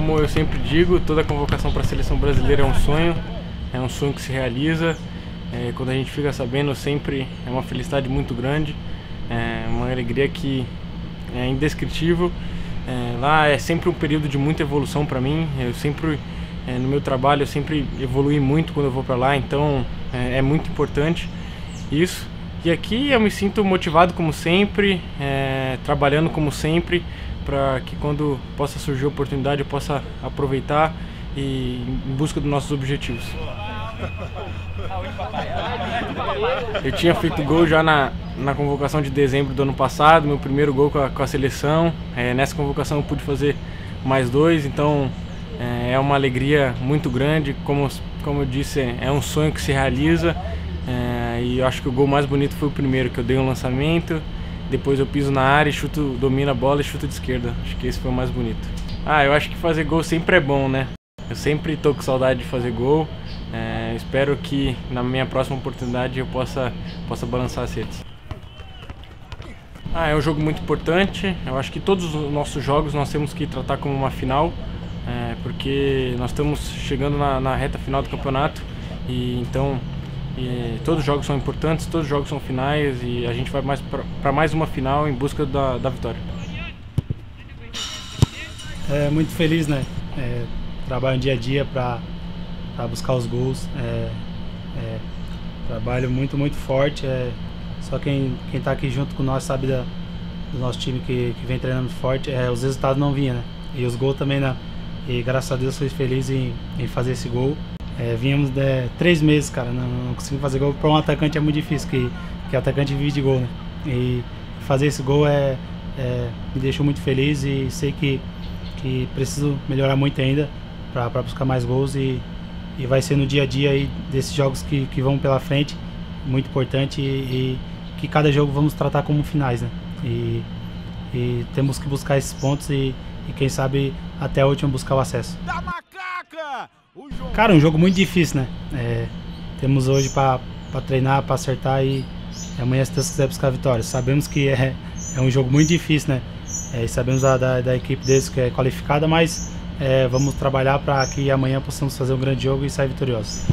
como eu sempre digo, toda convocação para a seleção brasileira é um sonho, é um sonho que se realiza. É, quando a gente fica sabendo, sempre é uma felicidade muito grande, é uma alegria que é indescritível. É, lá é sempre um período de muita evolução para mim. Eu sempre é, no meu trabalho eu sempre evolui muito quando eu vou para lá, então é, é, muito importante isso. E aqui eu me sinto motivado como sempre, é, trabalhando como sempre, para que quando possa surgir oportunidade eu possa aproveitar e em busca dos nossos objetivos. Eu tinha feito gol já na, na convocação de dezembro do ano passado, meu primeiro gol com a, com a seleção. É, nessa convocação eu pude fazer mais dois, então é, é uma alegria muito grande. Como, como eu disse, é um sonho que se realiza. É, e eu acho que o gol mais bonito foi o primeiro, que eu dei um lançamento, depois eu piso na área, chuto, domino a bola e chuto de esquerda. Acho que esse foi o mais bonito. Ah, eu acho que fazer gol sempre é bom, né? Eu sempre tô com saudade de fazer gol. É, espero que na minha próxima oportunidade eu possa, possa balançar as redes. Ah, é um jogo muito importante. Eu acho que todos os nossos jogos nós temos que tratar como uma final, é, porque nós estamos chegando na, na, reta final do campeonato e então e todos os jogos são importantes, todos os jogos são finais e a gente vai mais para mais uma final em busca da, da vitória. É muito feliz, né? É, trabalho dia a dia para buscar os gols. É, é, trabalho muito, muito forte. É, só quem está aqui junto com nós sabe da, do nosso time que, que vem treinando forte. É, os resultados não vinham, né? E os gols também não. E graças a Deus fui feliz em, em fazer esse gol. É, vínhamos de é, três meses, cara, não, não consegui fazer gol. Para um atacante é muito difícil, que, que atacante vive de gol, né? E fazer esse gol é, é, me deixou muito feliz e sei que, que preciso melhorar muito ainda para buscar mais gols e, e vai ser no dia a dia aí desses jogos que, que vão pela frente, muito importante e, e que cada jogo vamos tratar como finais, né? E, e temos que buscar esses pontos e, e quem sabe até a última buscar o acesso. Cara, um jogo muito difícil, né? É, temos hoje para treinar, para acertar e amanhã, se Deus quiser, buscar a vitória. Sabemos que é, é um jogo muito difícil, né? É, sabemos da, da, da equipe deles que é qualificada, mas é, vamos trabalhar para que amanhã possamos fazer um grande jogo e sair vitoriosos.